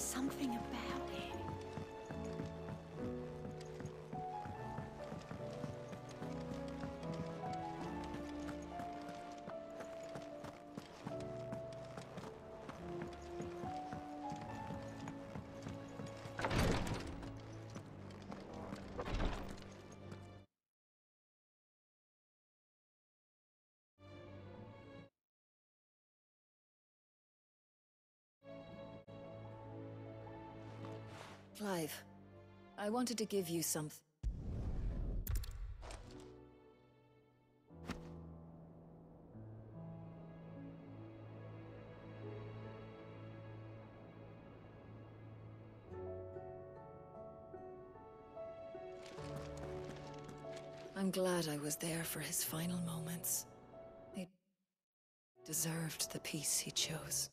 something about Clive, I wanted to give you something. I'm glad I was there for his final moments. He deserved the peace he chose.